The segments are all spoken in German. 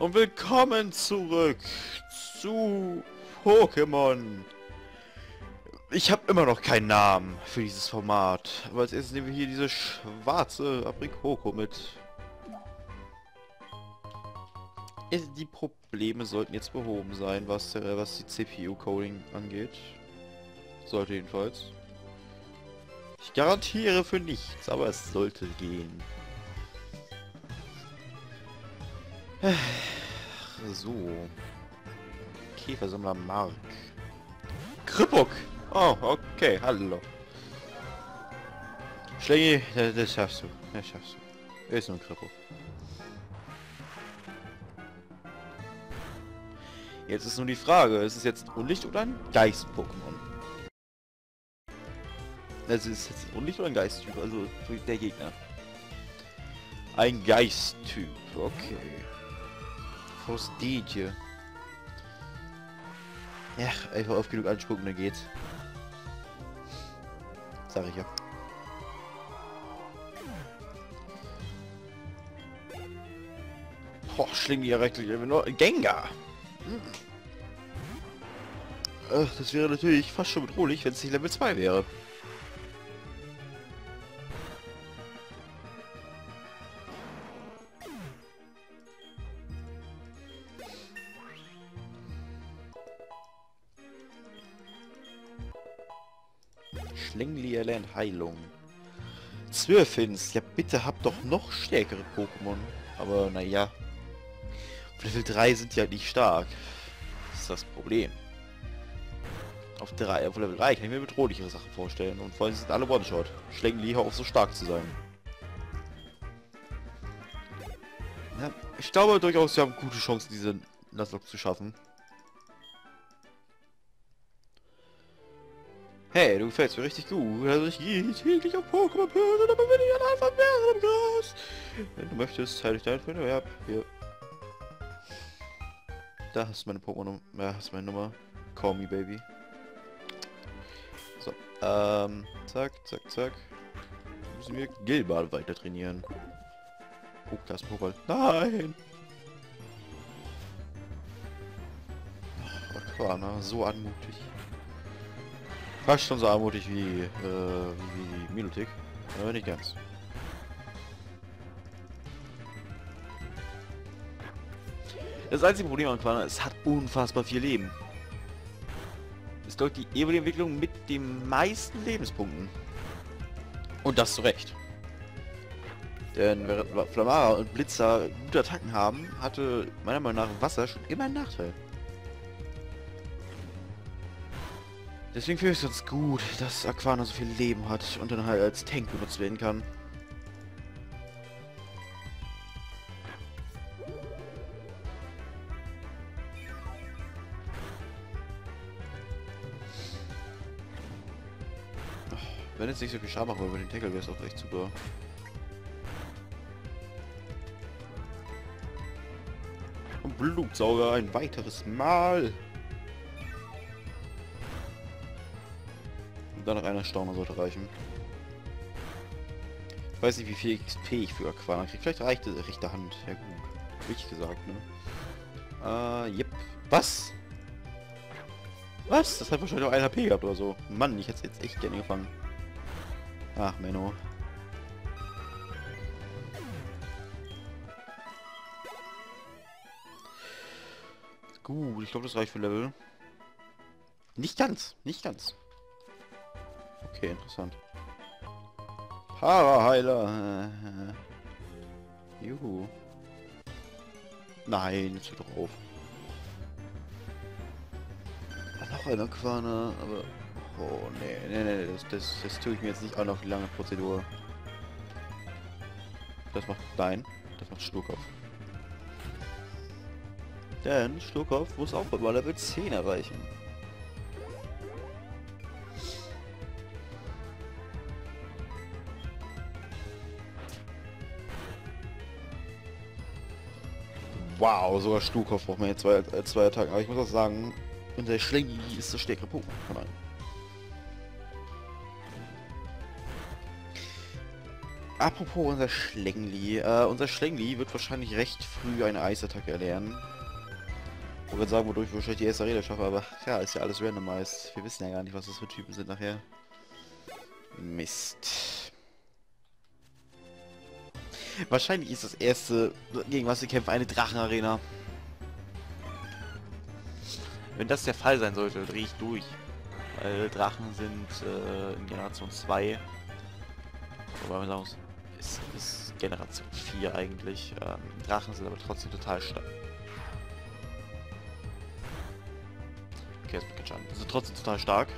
und willkommen zurück zu Pokémon. Ich habe immer noch keinen Namen für dieses Format, aber als erstes nehmen wir hier diese schwarze Aprikoko mit. Die Probleme sollten jetzt behoben sein, was, äh, was die CPU-Coding angeht. Sollte jedenfalls. Ich garantiere für nichts, aber es sollte gehen. So. Käfersammler Mark. Krippuk! Oh, okay, hallo. Schlingi, das, das schaffst du. Das schaffst du. Ist nur ein Krippuk. Jetzt ist nur die Frage, ist es jetzt ein Unlicht oder ein Geist-Pokémon? Also ist es jetzt ein Unlicht oder ein Geist-Typ? Also der Gegner. Ein Geist-Typ, okay. Frostidje. Ja, einfach auf genug anspucken, dann geht's. Sag ich ja. Boah, schlingt ja rechtlich nur Gengar. Hm. Das wäre natürlich fast schon bedrohlich, wenn es nicht Level 2 wäre. Heilung. Zwirfins, ja bitte habt doch noch stärkere Pokémon. Aber naja. Level 3 sind die halt nicht stark. Das ist das Problem. Auf, 3, auf Level 3 kann ich mir bedrohlichere Sachen vorstellen. Und vor allem sind alle One-Shot. Schlingli hör auf so stark zu sein. Ja, ich glaube durchaus, sie haben gute Chancen, diese Nuzlocke zu schaffen. Hey, du gefällst mir richtig gut. Also ich gehe täglich auf Pokémon Plus und aber bin ich ein Alpha im Gras. Wenn du möchtest, teile ich dein für Ja, hier. Da hast du meine Pokémon Ja, hast meine Nummer. Call me, baby. So, ähm, zack, zack, zack. Müssen wir Gilbert weiter trainieren. Oh, da ist Pokéball. Nein! Aquana, so anmutig. Fast schon so armutig wie, äh, wie die Milotik. Aber nicht ganz. Das einzige Problem an Quana, es hat unfassbar viel Leben. Ist dort die Evoli-Entwicklung mit den meisten Lebenspunkten. Und das zu Recht. Denn während Flamara und Blitzer gute Attacken haben, hatte meiner Meinung nach Wasser schon immer einen Nachteil. Deswegen finde ich es ganz gut, dass Aquana so viel Leben hat und dann halt als Tank benutzt werden kann. wenn jetzt nicht so viel Schaden machen über den Tackle, wäre es auch echt super. Und Blutsauger ein weiteres Mal. Dann noch einer Stauner sollte reichen. Ich weiß nicht, wie viel XP ich für Aquana kriege. Vielleicht reicht es rechte Hand. Ja gut. Richtig gesagt, ne? Äh, yep. Was? Was? Das hat wahrscheinlich noch 1 HP gehabt oder so. Mann, ich hätte jetzt echt gerne gefangen. Ach, Menno. Gut, ich glaube, das reicht für Level. Nicht ganz, nicht ganz. Okay, interessant. Paraheiler. Juhu. Nein, jetzt doch auf. Noch eine Quane, aber... Oh, nee, nee, nee, das, das, das tue ich mir jetzt nicht auch noch die lange Prozedur. Das macht... Nein, das macht Sturkopf. Denn Sturkopf muss auch immer Level 10 erreichen. Wow, sogar Stukov braucht man jetzt zwei, äh, zwei Attacken. Aber ich muss auch sagen, in der Schlingi ist das stärkere Pokémon von. Apropos unser Schlängli. Äh, unser Schlängli wird wahrscheinlich recht früh eine Eisattacke erlernen. Ich würde sagen, wodurch ich wahrscheinlich die erste Rede schaffe, aber ja, ist ja alles randomized. Wir wissen ja gar nicht, was das für Typen sind nachher. Mist. Wahrscheinlich ist das erste, gegen was wir kämpfen, eine Drachenarena. Wenn das der Fall sein sollte, drehe ich durch. Weil Drachen sind äh, in Generation 2. Wobei man sagen muss, ist, ist Generation 4 eigentlich. Ähm, Drachen sind aber trotzdem total stark. Okay, das wird schon. Die sind trotzdem total stark.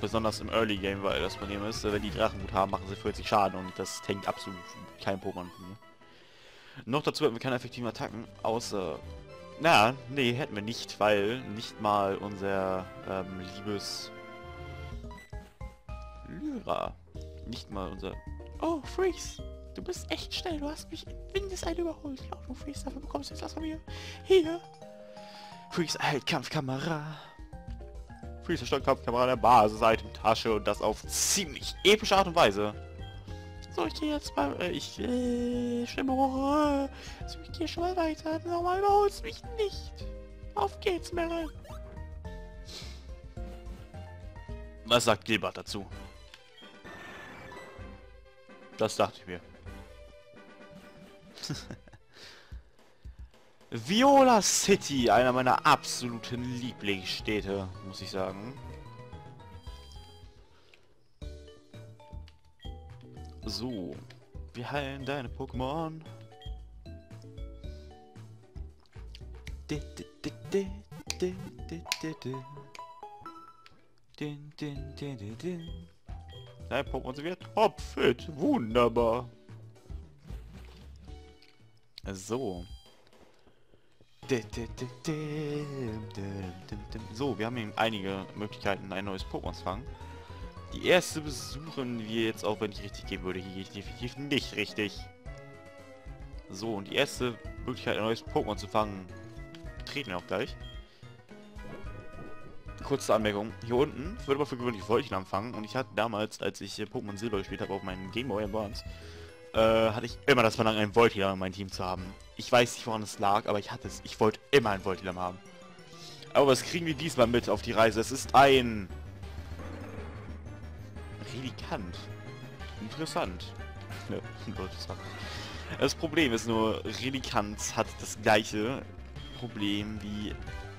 Besonders im Early Game, weil das Problem ist, wenn die Drachen gut haben, machen sie 40 Schaden und das tankt absolut kein Pokémon von mir. Noch dazu hätten wir keine effektiven Attacken, außer... Na, nee, hätten wir nicht, weil nicht mal unser ähm, liebes... Lyra. Nicht mal unser... Oh, Freeze! Du bist echt schnell, du hast mich in Windeseile überholt. Ja, du Freeze, dafür bekommst du jetzt was von mir. Hier! Freeze erhält Kampfkamera. Erstellt Kampfkamera der Basis-Item-Tasche und das auf ziemlich epische Art und Weise. So, ich gehe jetzt mal... Äh, ich... Äh, Stimme hoch. So, ich gehe schon mal weiter. Nochmal überholst mich nicht. Auf geht's, Meryl. Was sagt Gilbert dazu? Das dachte ich mir. Viola City, einer meiner absoluten Lieblingsstädte, muss ich sagen. So, wir heilen deine Pokémon. Dein Pokémon wird topfit, wunderbar. So. So, wir haben hier einige Möglichkeiten, ein neues Pokémon zu fangen. Die erste besuchen wir jetzt auch, wenn ich richtig gehen würde. Hier gehe ich definitiv nicht richtig. So, und die erste Möglichkeit, ein neues Pokémon zu fangen, treten wir auch gleich. Kurze Anmerkung. Hier unten würde man für gewöhnlich Wolken anfangen. Und ich hatte damals, als ich Pokémon Silber gespielt habe auf meinem Game Boy Advance, äh, hatte ich immer das Verlangen, einen Voltilam in meinem Team zu haben. Ich weiß nicht, woran es lag, aber ich hatte es. Ich wollte immer einen Voltilam haben. Aber was kriegen wir diesmal mit auf die Reise? Es ist ein... Relikant. Interessant. Interessant. Das Problem ist nur, Relikant hat das gleiche Problem wie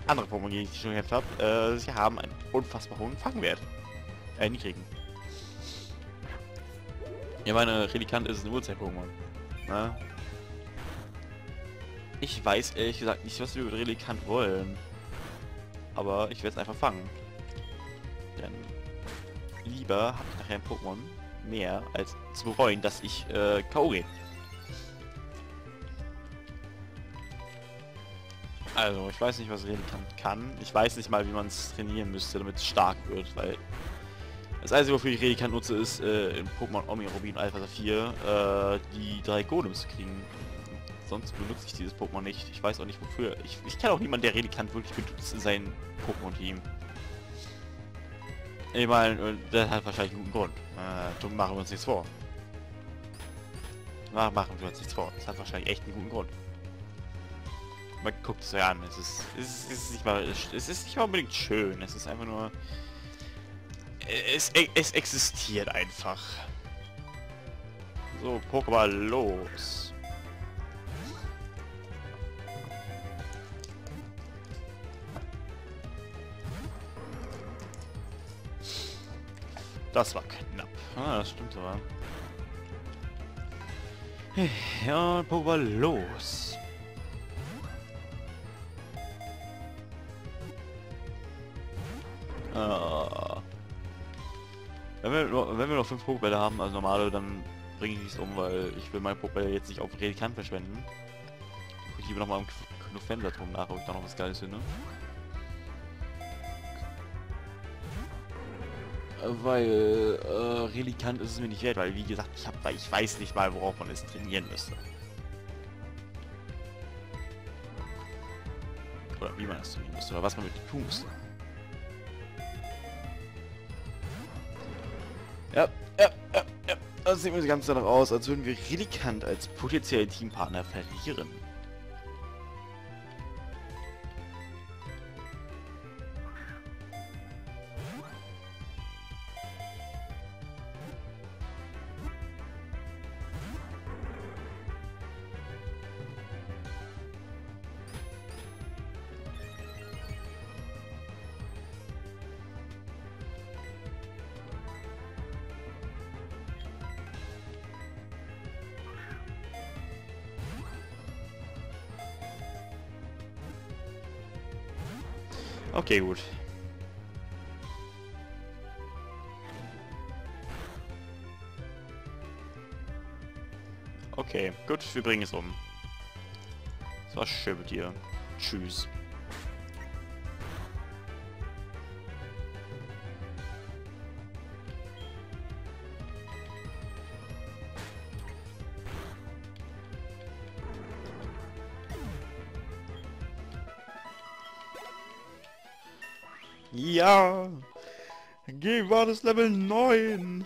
andere Pokémon, die ich schon gekämpft habe. Äh, sie haben einen unfassbar hohen Fangwert. Äh, niedrigen. Ja, meine Relikant ist ein Uhrzeit-Pokémon. Ne? Ich weiß ehrlich gesagt nicht, was wir mit Relikant wollen. Aber ich werde es einfach fangen. Denn lieber habe ich nachher ein Pokémon mehr, als zu bereuen, dass ich äh, K.O. gehe. Also, ich weiß nicht, was Relikant kann. Ich weiß nicht mal, wie man es trainieren müsste, damit es stark wird, weil das einzige, wofür ich Redikant nutze, ist äh, in Pokémon Omni Rubin Alpha Saphir äh, die drei Golems zu kriegen. Sonst benutze ich dieses Pokémon nicht. Ich weiß auch nicht wofür. Ich, ich kenne auch niemanden, der Redikant wirklich benutzt in Pokémon-Team. Ich meine, äh, das hat wahrscheinlich einen guten Grund. Äh, machen wir uns nichts vor. Na, machen wir uns nichts vor. Das hat wahrscheinlich echt einen guten Grund. Man guckt es ja an. Es ist, es ist, es ist nicht mal, es ist nicht mal unbedingt schön. Es ist einfach nur es, es existiert einfach. So, Pokéball los. Das war knapp. Ah, das stimmt aber. Ja, Pokéball los. Ah. Wenn wir, wenn wir noch fünf Pokébälle haben, also normale, dann bringe ich nichts um, weil ich will meine Pokébälle jetzt nicht auf Redikant verschwenden. Ich lieber nochmal im Knuffensaturm nach, ob ich da noch was Geiles finde. Weil äh, Relikant ist es mir nicht wert, weil wie gesagt, ich, hab, ich weiß nicht mal, worauf man es trainieren müsste. Oder wie man es trainieren müsste, oder was man mit tun müsste. Ja, ja, ja, ja. Das sieht mir ganz danach aus, als würden wir Relikant als potenziellen Teampartner verlieren. Okay, gut. Okay, gut, wir bringen es um. Es war schön mit dir. Tschüss. War das Level 9!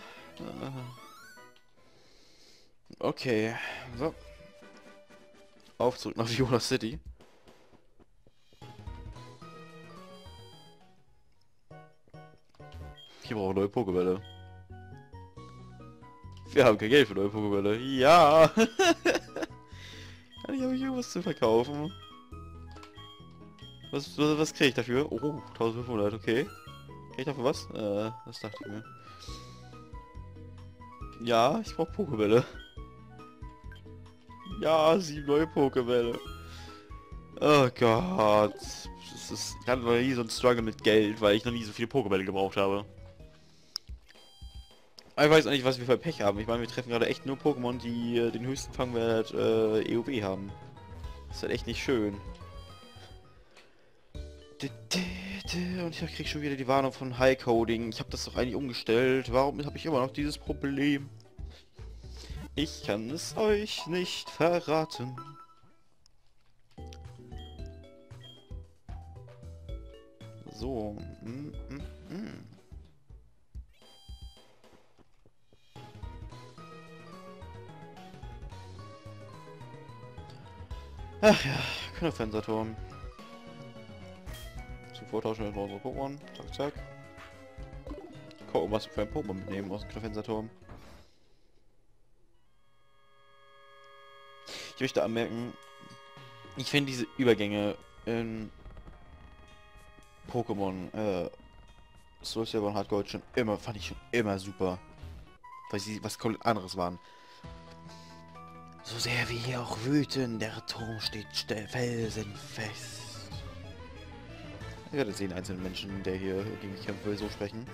Okay, so. Auf zurück nach Viola City. Wir brauchen neue Pokébälle. Wir haben kein Geld für neue Pokébälle. Ja! Kann ich aber irgendwas zu verkaufen? Was, was, was kriege ich dafür? Oh, 1500, okay. Ich dafür was? Äh, das dachte ich mir. Ja, ich brauche Pokebälle. Ja, sieben neue Pokebälle. Oh Gott. Das ist, ich hatte noch nie so ein Struggle mit Geld, weil ich noch nie so viele Pokebälle gebraucht habe. Ich weiß auch nicht, was wir für Pech haben. Ich meine, wir treffen gerade echt nur Pokémon, die äh, den höchsten Fangwert äh, EOB haben. Das ist halt echt nicht schön. Und ich krieg schon wieder die Warnung von High Coding. Ich habe das doch eigentlich umgestellt. Warum habe ich immer noch dieses Problem? Ich kann es euch nicht verraten. So. Mm, mm, mm. Ach ja, Knopfenserturm vortauschen wir unsere Pokémon. Zack, zack. Gucken, was wir für ein Pokémon mitnehmen aus dem Knopfenserturm. Ich möchte anmerken, ich finde diese Übergänge in Pokémon äh, Soul Silver und Hard Gold schon immer, fand ich schon immer super. Weil sie was komplett anderes waren. So sehr wie hier auch wüten, der Turm steht felsenfest. Ich werde sehen, einzelne Menschen, der hier gegen mich kämpfen will, so sprechen.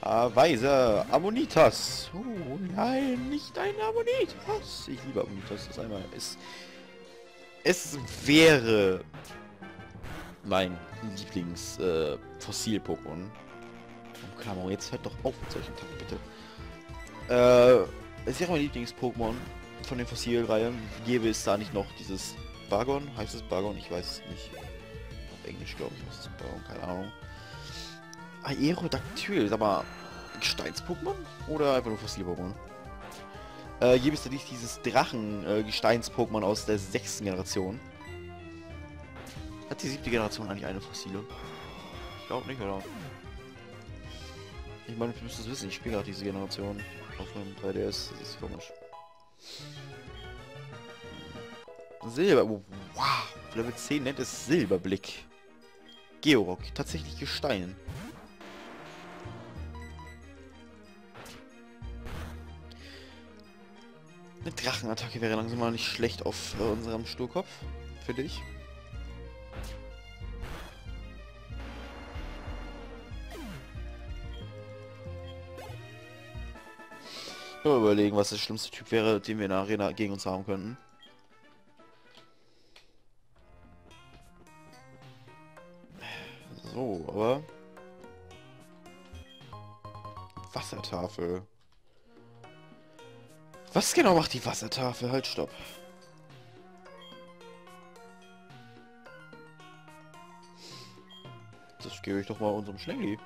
Ah, Weise, Ammonitas. Oh nein, nicht ein Ammonitas. Ich liebe Ammonitas. Das einmal ist. Es wäre mein Lieblings äh, Klammer, jetzt hört doch auf mit solchen Tacken, bitte. Äh, es wäre mein Lieblings-Pokémon von den Fossil-Reihen. Gäbe es da nicht noch dieses Bagon? Heißt es Bagon? Ich weiß es nicht. Englisch, glaube ich, muss es bauen, keine Ahnung. Aerodactyl, sag mal, Gesteins-Pokémon? Oder einfach nur Fossil-Pokémon? Äh, hier bist du nicht dieses Drachen-Gesteins-Pokémon aus der sechsten Generation. Hat die siebte Generation eigentlich eine Fossile? Ich glaube nicht, oder? Ich meine, du müsstest es wissen, ich spiele auch diese Generation auf dem 3DS, das ist komisch. Silber, wow, Level 10 nennt es Silberblick. Georock, tatsächlich Gestein. Eine Drachenattacke wäre langsam mal nicht schlecht auf äh, unserem Sturkopf. Für dich. Mal überlegen, was der schlimmste Typ wäre, den wir in der Arena gegen uns haben könnten. Wassertafel. Was genau macht die Wassertafel? Halt, stopp. Das gebe ich doch mal unserem Schnelli.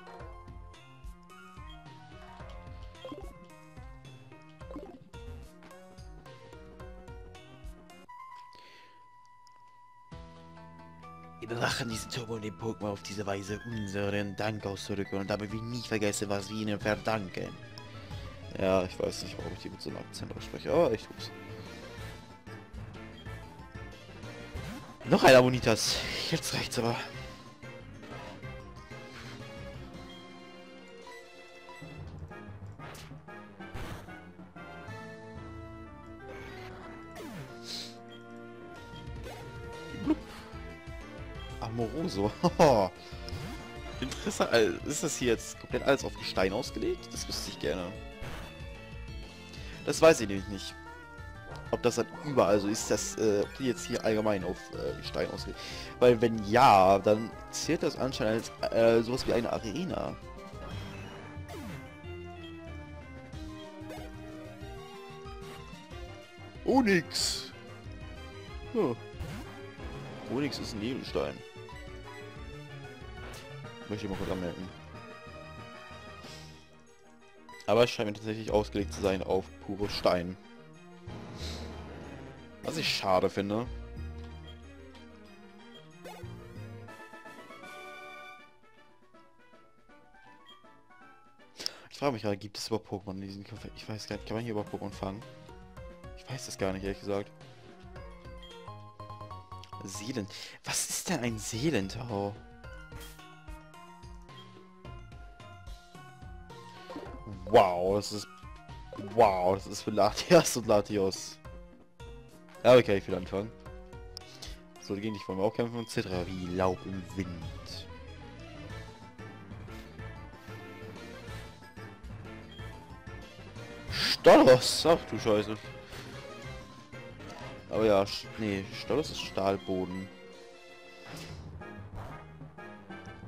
machen diesen Turbo und den Pokémon auf diese Weise unseren Dank auszurücken und damit wir nie vergessen, was wir ihnen verdanken. Ja, ich weiß nicht, warum ich die mit so einem Akzent ausspreche, aber ich tu's. Noch ein Ammonitas. Jetzt reicht's aber. Amoroso. Interessant. Also, ist das hier jetzt komplett alles auf Gestein ausgelegt? Das wüsste ich gerne. Das weiß ich nämlich nicht. Ob das dann überall so ist, dass äh, die jetzt hier allgemein auf äh, Gestein ausgelegt. Weil wenn ja, dann zählt das anscheinend als äh, sowas wie eine Arena. Onyx. Hm. Onyx ist ein Edelstein. Möchte ich mal kurz anmerken. Aber es scheint mir tatsächlich ausgelegt zu sein auf pure Stein. Was ich schade finde. Ich frage mich gerade, gibt es überhaupt Pokémon in diesem Kampf? Ich weiß gar nicht, kann man hier überhaupt Pokémon fangen? Ich weiß das gar nicht, ehrlich gesagt. Seelen. Was ist denn ein Seelentau? Wow, das ist... Wow, das ist für Latias und Latios. Ja, okay, ich will anfangen. So, gegen dich wollen wir auch kämpfen und Citra wie Laub im Wind. Stollos! Ach du Scheiße. Aber ja, nee, Stollos ist Stahlboden.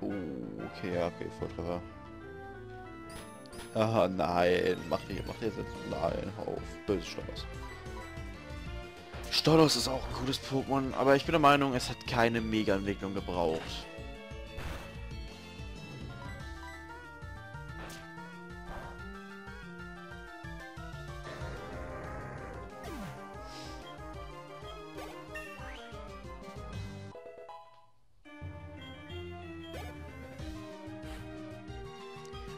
Oh, okay, ja, okay, Vortreffer. Ah, nein. Mach hier, mach hier jetzt nein auf. Böses Stollos. Stollos ist auch ein cooles Pokémon, aber ich bin der Meinung, es hat keine Mega-Entwicklung gebraucht.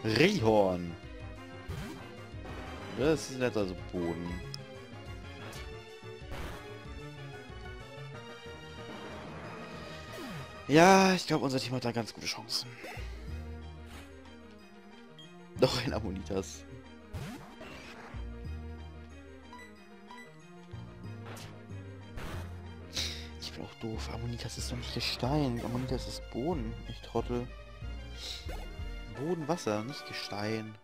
Rehorn. Das ist nicht also Boden. Ja, ich glaube, unser Team hat da ganz gute Chancen. Doch ein Ammonitas. Ich bin auch doof. Ammonitas ist doch nicht Gestein. Ammonitas ist Boden. Ich trottel. Boden, Wasser, nicht Gestein.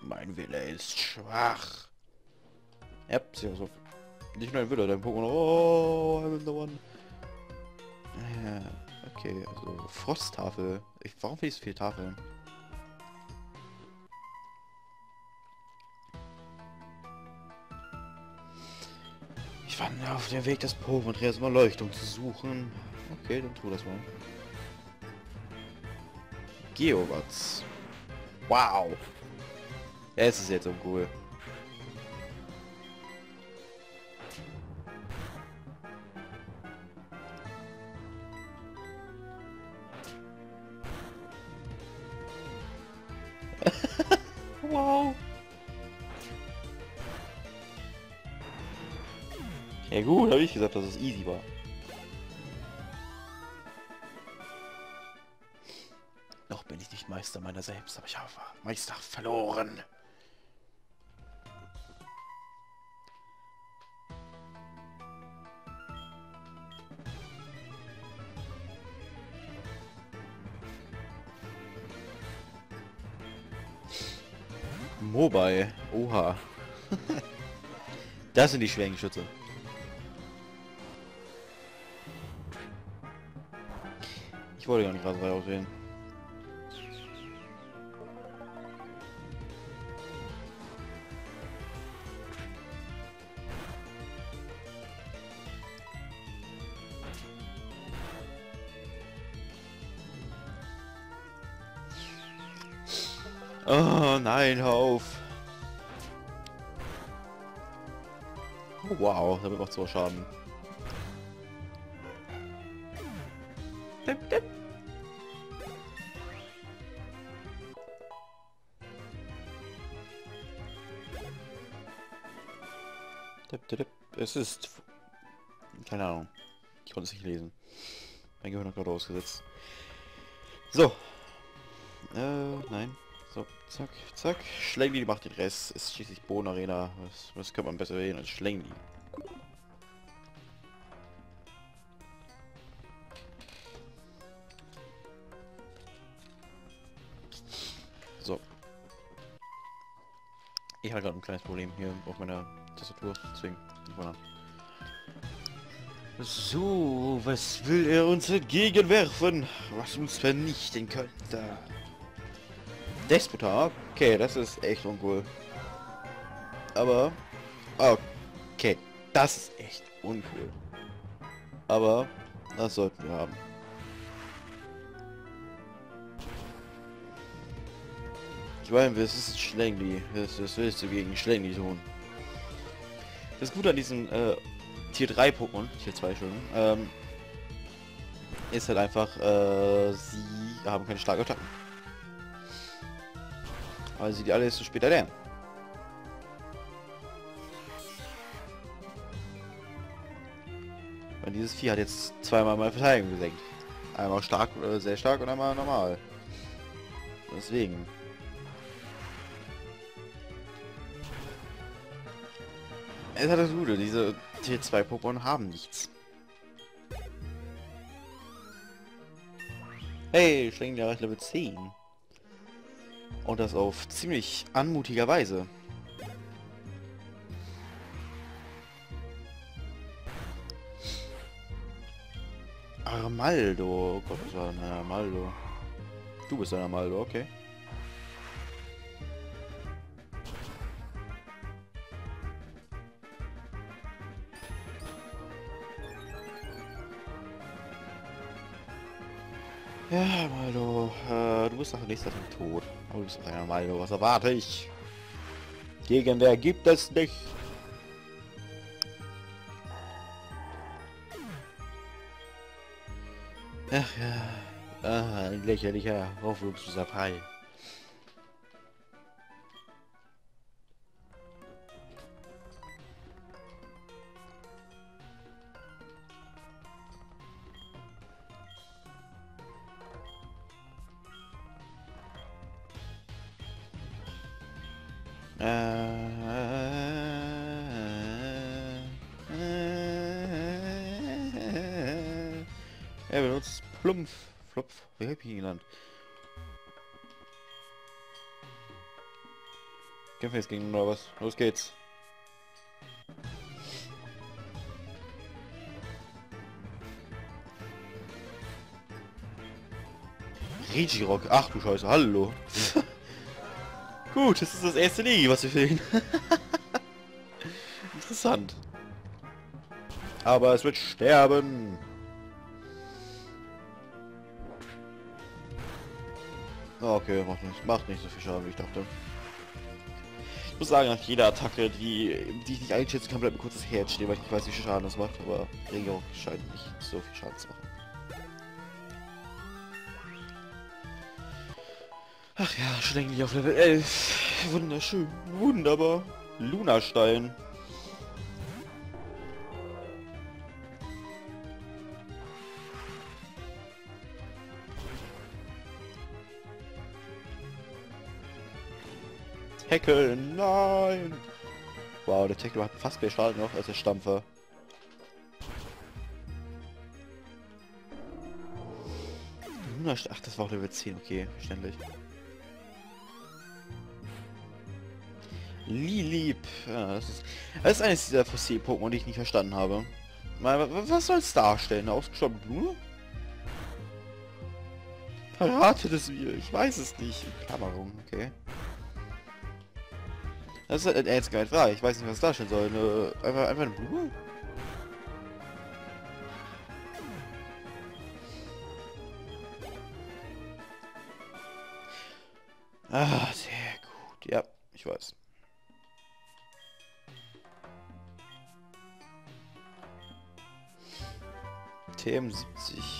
Mein Wille ist schwach. Ja, so. Nicht nur ein Wille, dein Pokémon. Oh, I'm the one. Ja, okay, also Frosttafel. Ich, warum will ich so viel Tafeln? Ich war auf dem Weg, das Pokémon mal Leuchtung zu suchen. Okay, dann tu das mal. Geowatts. Wow. Es ist jetzt so cool. wow. Ja gut, habe ich gesagt, dass es easy war. Noch bin ich nicht Meister meiner selbst, aber ich habe Meister verloren. Das sind die schweren Geschütze. Ich wollte gar nicht gerade aussehen. Oh nein, hör auf. Macht so Schaden. dip, dip. Dip, dip, dip. Es ist... Keine Ahnung. Ich konnte es nicht lesen. Mein Gehirn hat gerade ausgesetzt. So. Äh, nein. So, zack, zack. Schlängli macht den Rest. Ist schließlich Bodenarena. Was, was kann man besser reden als Schlängli? Ich habe gerade ein kleines Problem hier auf meiner Tastatur. Deswegen. So, was will er uns entgegenwerfen? Was uns vernichten könnte? Despotar? Okay, das ist echt uncool. Aber... Okay, das ist echt uncool. Aber, das sollten wir haben. Ich meine, es ist Schlängli. Was, was willst du gegen Schlängli tun? Das Gute an diesem äh, Tier 3 Pokémon, Tier 2 schon, ähm, ist halt einfach, äh, sie haben keine starke Attacken. Weil sie die alle zu später lernen. Und dieses Vieh hat jetzt zweimal mal Verteidigung gesenkt. Einmal stark, äh, sehr stark und einmal normal. Deswegen. Es hat das Gute, diese Tier 2 Pokémon haben nichts. Hey, Schlängli erreicht Level 10. Und das auf ziemlich anmutiger Weise. Armaldo. Gott, was war denn Armaldo? Du bist ein Armaldo, okay. Ja, Maldo, äh, du bist nach nächster Tag tot. Aber du bist einer Maldo, was erwarte ich? Gegen der gibt es nicht. Ach ja, ah, ein lächerlicher hoffnungsloser Fall. Er Ihn genannt? Kämpfen jetzt gegen oder was? Los geht's. Regirock. Ach du Scheiße, hallo. Gut, das ist das erste Legi, was wir fehlen. Interessant. Aber es wird sterben. Okay, macht nicht, macht nicht so viel Schaden, wie ich dachte. Ich muss sagen, nach jeder Attacke, die, die ich nicht einschätzen kann, bleibt mir kurz das Herz stehen, weil ich nicht weiß, wie viel Schaden das macht. Aber Regirock scheint nicht so viel Schaden zu machen. Ach ja, Schlängli auf Level 11. Wunderschön, wunderbar. Lunastein. Tackle, nein! Wow, der Tackle hat fast mehr Schaden noch als der Stampfer. Ach, das war auch Level 10, okay, verständlich. Lilip. Ja, das ist, das ist eines dieser Fossil-Pokémon, die ich nicht verstanden habe. Was soll es darstellen? Eine ausgestorbene Blume? Verrate das mir. Ich weiß es nicht. Klammerung, okay. Das ist halt jetzt geil Frage. Ich weiß nicht, was es darstellen soll. Eine, einfach, einfach eine Blume? Ah, sehr gut. Ja, ich weiß. TM70.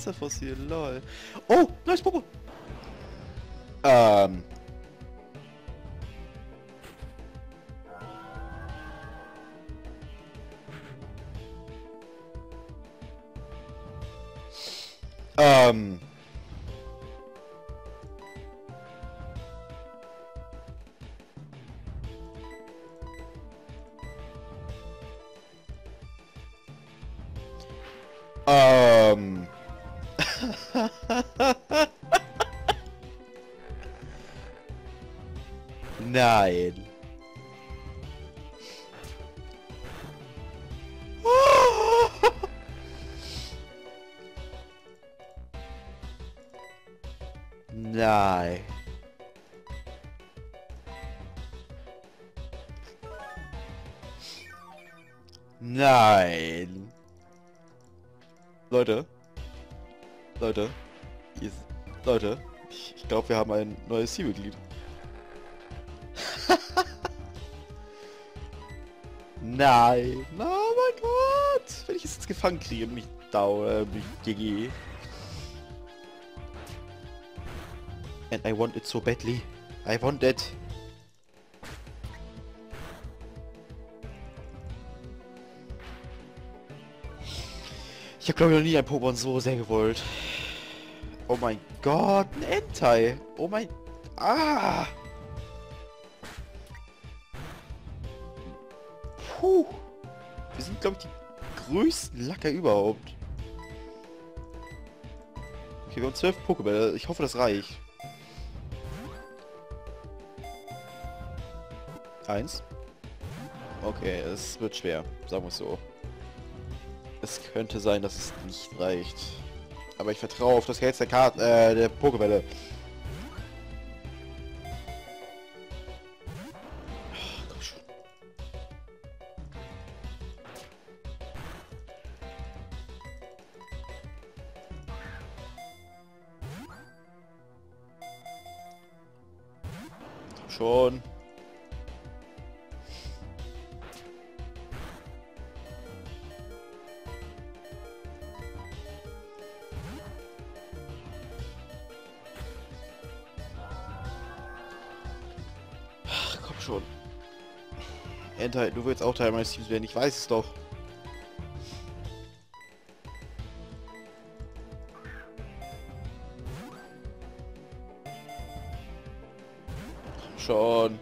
Panzerfossil, lol. Oh, neues Pokémon. Ähm. Ähm. Nein. Nein. Leute. Leute. Ihr, Leute. Ich, ich glaube, wir haben ein neues Teammitglied. Nein. Oh mein Gott. Wenn ich es jetzt gefangen kriege, mich dau, äh, mich GG. And I want it so badly. I want it. Ich habe glaube ich noch nie ein Pokémon so sehr gewollt. Oh mein Gott, ein Entei. Oh mein... Ah! Puh. Wir sind glaube ich die größten Lacker überhaupt. Okay, wir haben zwölf Pokébälle. Ich hoffe, das reicht. Eins. Okay, es wird schwer. Sagen wir es so. Es könnte sein, dass es nicht reicht. Aber ich vertraue auf das Herz der Karte, äh, der Pokébälle. Entei, du willst auch Teil meines Teams werden, ich weiß es doch. Schon.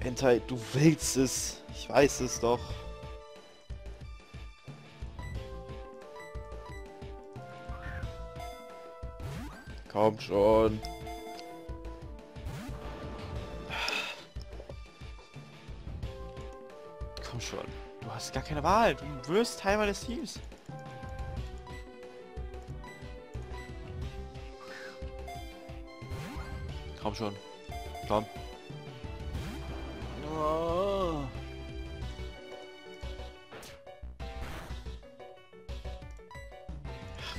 Entei, du willst es. Ich weiß es doch. Komm schon. Gar keine Wahl. Du wirst Teil meines Teams. Komm schon. Komm. Oh.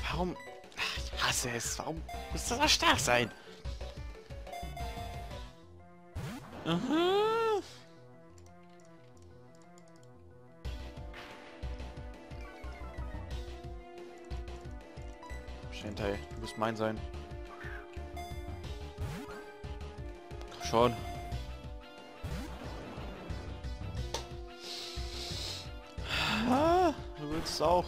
Warum? Ich hasse es. Warum muss das so stark sein? Aha. Shentai, du musst mein sein. Komm schon. Ah, du willst es auch.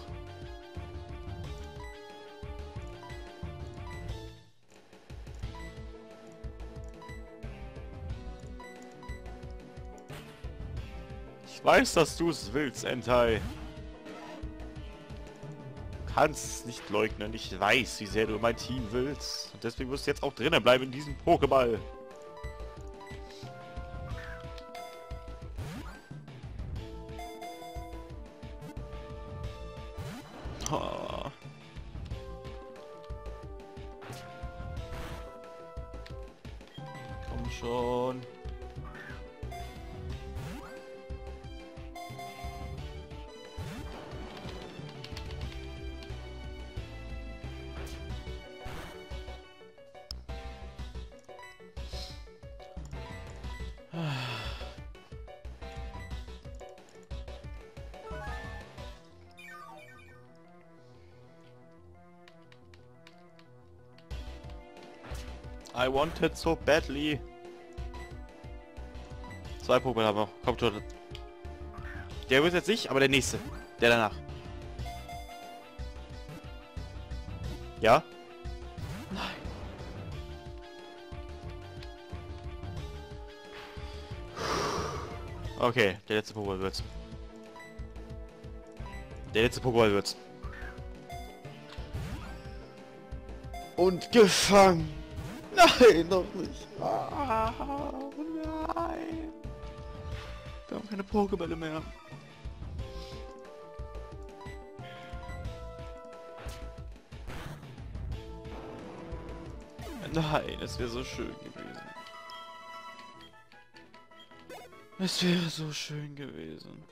Ich weiß, dass du es willst, Entei. Kannst es nicht leugnen. Ich weiß, wie sehr du mein Team willst. Und deswegen wirst du jetzt auch drinnen bleiben in diesem Pokéball. Oh. Komm schon. I want it so badly. Zwei Pokémon haben wir. Kommt schon. Der wird jetzt nicht, aber der nächste. Der danach. Ja? Nein. Okay, der letzte Pokémon wird's. Der letzte Pokémon wird's. Und gefangen. Nein, noch nicht. Ah, nein. Wir haben keine Pokébälle mehr. Nein, es wäre so schön gewesen. Es wäre so schön gewesen.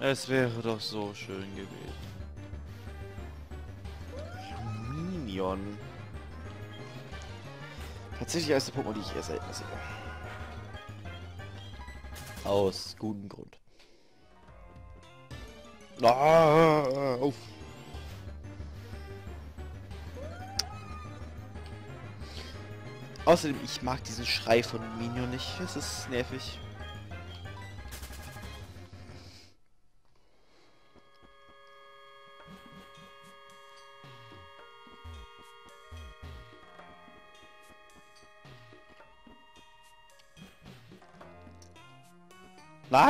Es wäre doch so schön gewesen. Luminion. Tatsächlich als der Pokémon, die ich eher selten sehe. Aus gutem Grund. Ah, auf. Außerdem, ich mag diesen Schrei von Minion nicht. Es ist nervig.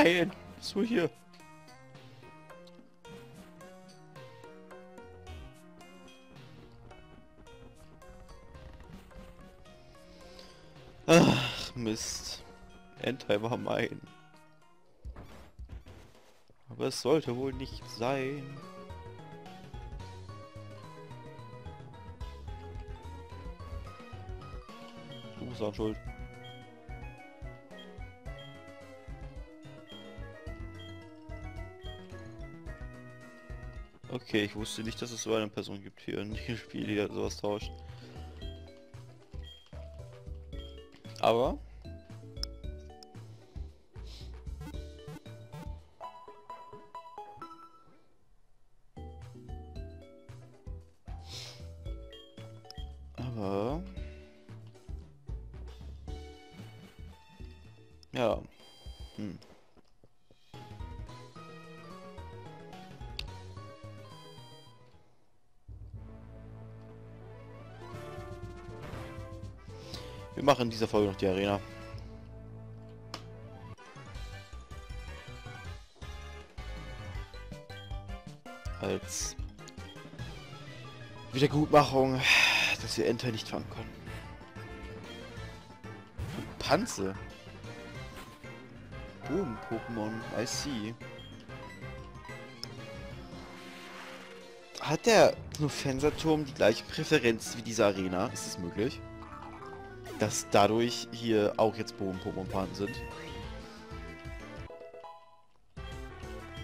Nein! Du hier? Ach, Mist. Entei war mein. Aber es sollte wohl nicht sein. Du bist auch schuld. Okay, ich wusste nicht, dass es so eine Person gibt hier in dem Spiel, die sowas tauscht. Aber... Aber... Wir machen in dieser Folge noch die Arena. Als Wiedergutmachung, dass wir Enter nicht fangen können. Panze. Boden-Pokémon, I see. Hat der Knufenserturm die gleiche Präferenz wie diese Arena? Ist es möglich? Dass dadurch hier auch jetzt Bogen-Pokémon vorhanden sind.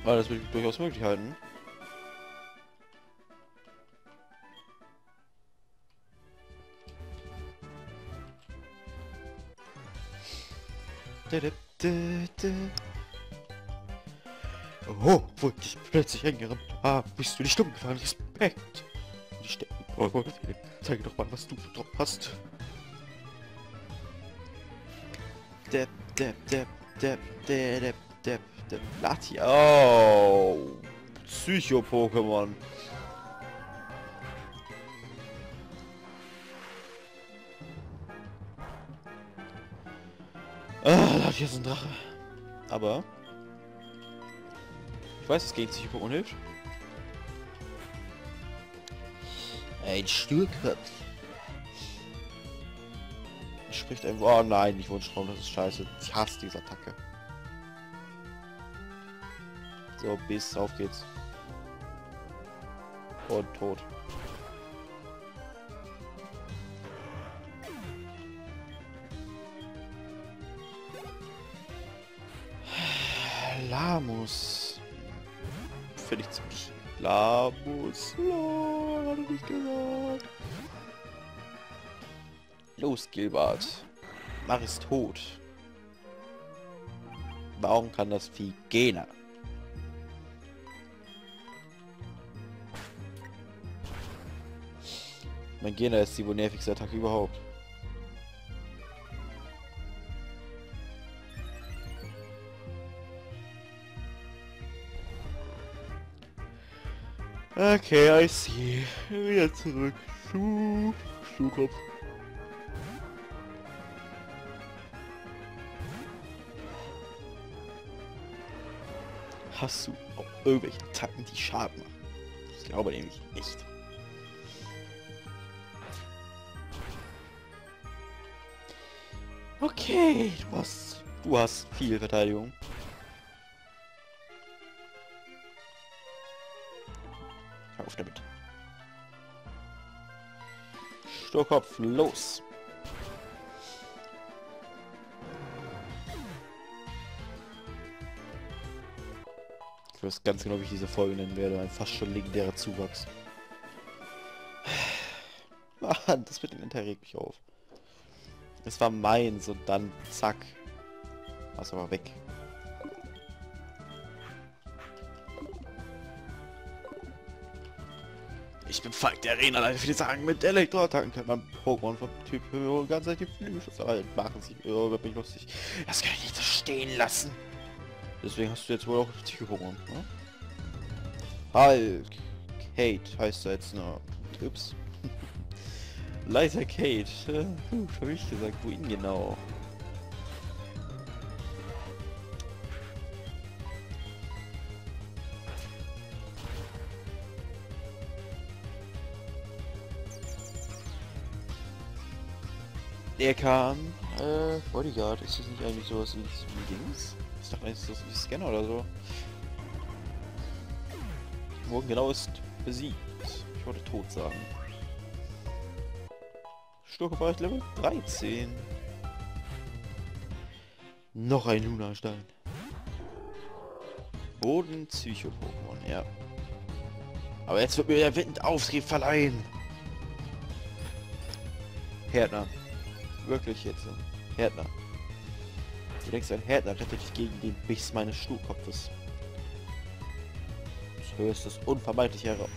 Weil das würde ich durchaus möglich halten. Oh, wo ich plötzlich hingerannt habe, bist du nicht stumm gefahren. Respekt. Stecken. Oh, zeige doch mal, was du drauf hast. Depp, depp, depp, depp, depp, depp, depp, Lati. Oh. Psycho-Pokémon. Ah, Lati ist ein Drache. Aber... Ich weiß, es gegen Psycho-Pokémon hilft. Ein Sturkopf spricht ein... Oh nein, nicht Wunschtraum, das ist scheiße. Ich hasse diese Attacke. So, bis, auf geht's. Und tot. Lamus. Finde ich ziemlich... Lamus. Lol, hat er nicht gesagt. Los, Gilbert. Mach es tot. Warum kann das Vieh gehen? Mein Gena ist die wohl nervigste Attacke überhaupt. Okay, I see. Wieder zurück zu Schuhkopf. Hast du auch irgendwelche Attacken, die Schaden machen? Ich glaube nämlich nicht. Okay, du hast, du hast viel Verteidigung. Auf damit. Sturkopf, los! Weiß ganz genau, wie ich diese Folge nennen werde. Ein fast schon legendärer Zuwachs. Mann, das mit dem Enter regt mich auf. Es war meins und dann zack. War es aber weg. Ich bin Falk der Arena, leider viele sagen, mit Elektroattacken kann man Pokémon vom Typ ganz die halt machen sich. Oh, wird mich lustig. Das kann ich nicht so stehen lassen. Deswegen hast du jetzt wohl auch Psycho-Pokémon, ne? Hulk. Kate heißt er jetzt nur. Ups. Leiter Kate. Puh, hab ich gesagt, wohin genau? Er kam, äh, Bodyguard, ist das nicht eigentlich sowas wie Dings? Ist doch eigentlich so wie Scanner oder so. Morgen genau ist besiegt. Ich wollte tot sagen. Sturkebrecht Level 13. Noch ein Lunastein. Boden Psycho-Pokémon, ja. Aber jetzt wird mir der Wind Auftrieb verleihen. Härtner. Wirklich jetzt. Härtner. Du denkst, ein Härtner rettet dich gegen den Biss meines Stuhlkopfes. Das höchste ist unvermeidlich heraus.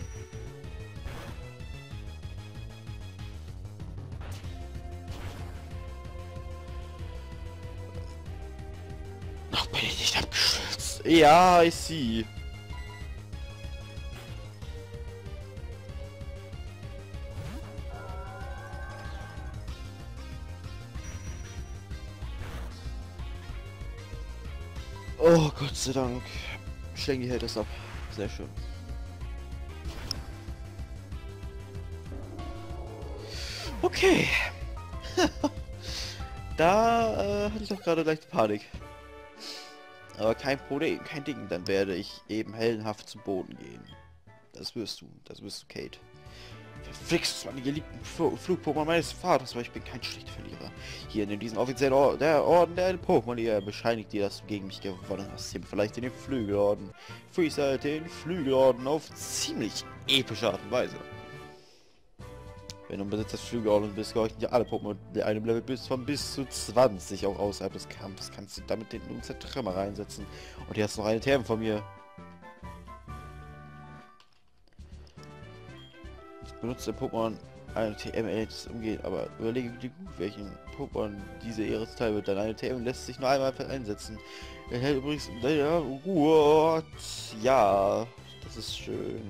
Noch bin ich nicht abgestürzt. Ja, ich see. Sei Dank. Schlengi hält es ab. Sehr schön. Okay. da äh, hatte ich doch gerade leichte Panik. Aber kein Problem, kein Ding. Dann werde ich eben heldenhaft zum Boden gehen. Das wirst du. Das wirst du, Kate. Verflixt, meine geliebten Flugpokémon meines Vaters, weil ich bin kein schlechter Verlierer. Hier in diesem offiziellen Or der Orden der Pokémon, ihr bescheinigt dir, dass du gegen mich gewonnen hast. Hier vielleicht in den Flügelorden. Freestyle den Flügelorden auf ziemlich epische Art und Weise. Wenn du Besitzer des Flügelorden bist, gehorchen dir alle Pokémon, der einem Level bis von bis zu 20 auch außerhalb des Kampfes. Kannst du damit den Unzertrümmer reinsetzen. Und hier hast du noch eine Term von mir. Benutzt der Pokémon eine TM zu umgehen, aber überlege dir gut, welchen Pokémon diese Ehre zuteil wird, denn eine TM lässt sich nur einmal einsetzen. Er hält übrigens ja, what? ja, das ist schön.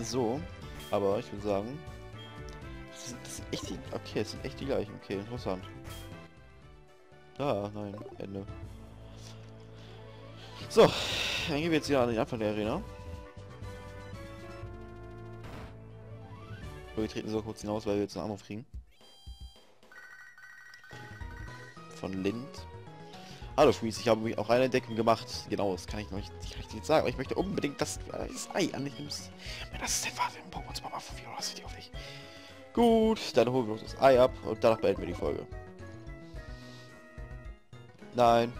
So, aber ich würde sagen, das sind, das sind echt die, okay, es sind echt die gleichen, okay, interessant. Ah, nein, Ende. So, dann gehen wir jetzt wieder an den Anfang der Arena. Wir treten so kurz hinaus, weil wir jetzt einen Anruf kriegen. Von Lind. Hallo Freeze, ich habe auch eine Entdeckung gemacht. Genau, das kann ich noch nicht, kann ich nicht sagen, aber ich möchte unbedingt das, das Ei annimmst. Das ist der Vater im Pokémon Mama von City auf dich. Gut, dann holen wir uns das Ei ab und danach beenden wir die Folge. Nein.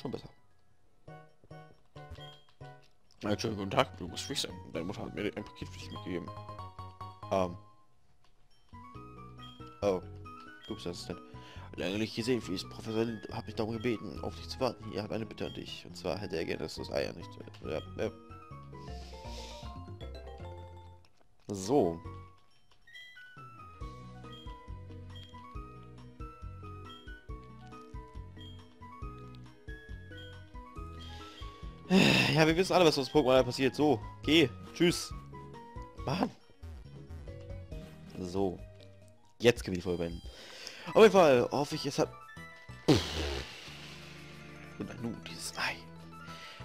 Schon besser. Einen schönen guten Tag, du musst ruhig sein. Deine Mutter hat mir ein Paket für dich mitgegeben. Ähm. Oh. Ups, das. Lange nicht gesehen, wie es Professor habe ich darum gebeten, auf dich zu warten. Hier hat eine Bitte an dich. Und zwar hätte er gerne, dass das Eier nicht... Ja, ja. So. Ja, wir wissen alle, was aus Pokémon passiert. So, geh. Tschüss. Mann. So. Jetzt können wir die Folge beenden. Auf jeden Fall hoffe ich, es hat... Und nun dieses Ei.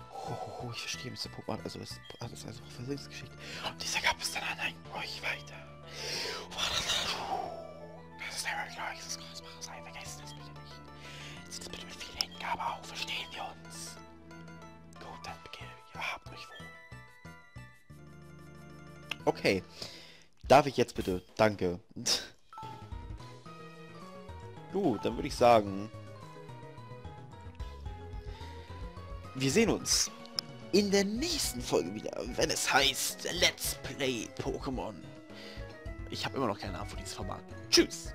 Ho, ich verstehe Mr. Pokémon. Also ist also Versuchsgeschichte. Und dieser gab es dann an ein euch weiter. Das ist einmal klar, das Großmacher sein. Vergesst das bitte nicht. Jetzt bitte mit viel Hingabe auf. Verstehen wir uns? Okay. Darf ich jetzt bitte? Danke. Gut, dann würde ich sagen... Wir sehen uns in der nächsten Folge wieder, wenn es heißt Let's Play Pokémon. Ich habe immer noch keine Ahnung von diesem Format. Tschüss!